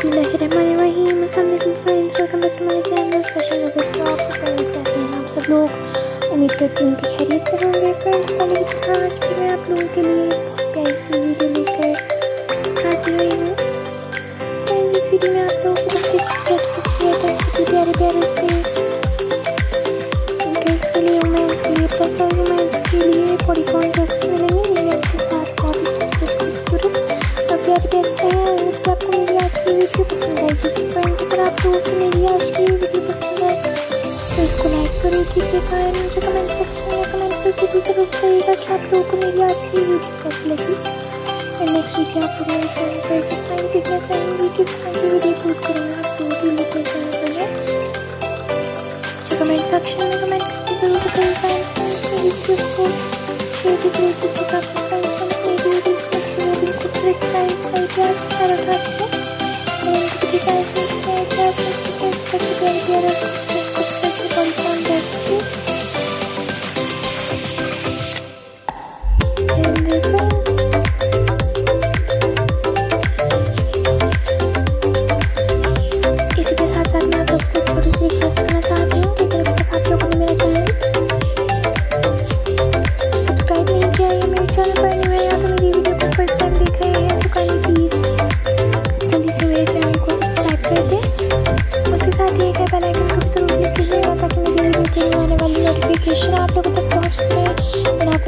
Bismillahirrahmanirrahim Assalamualaikum friends welcome back to my channel special episode of the friends कैसे हैं आप सब लोग उम्मीद करती हूँ कि खैरियत से होंगे फ्रेंड्स पहले की तरह आज फिर मैं आप लोगों के लिए बहुत प्यारी सी वीडियो लेकर हाजिर हुई हूँ फ्रेंड्स इस वीडियो में आप लोगों को बहुत खूबसूरत खूबसूरत और प्यारे प्यारे से गर्ल्स के लिए वुमेंस के लिए प्लस और वुमेंस के लिए बॉडी कॉन अगर आप लोगों को मेरी आज की वीडियो पसंद आए तो इसको लाइक ज़रूर कीजिएगा एंड मुझे कमेंट सेक्शन में कमेंट करके भी ज़रूर बताइएगा कि आप लोगों को मेरी आज की वीडियो कैसी लगी। एंड नेक्स्ट वीडियो आप लोग मेरे चैनल पर किस टाइम देखना चाहेंगे किस तरह की वीडियो अपलोड करूँगा आप लोगों के लिए अपने चैनल पर नेक्स्ट मुझे कमेंट सेक्शन में कमेंट करके ज़रूर बताइएगा। मेरी वीडियो को शेयर भी ज़रूर कीजिएगा। अपने फ्रेंड्स को मेरी वीडियोज़ को कुछ रिक्वाइज आइडियाज़ Thank you guys.